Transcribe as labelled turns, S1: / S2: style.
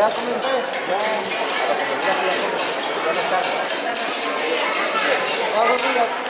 S1: ¿Ya comen No, la ya no está. Todos los días.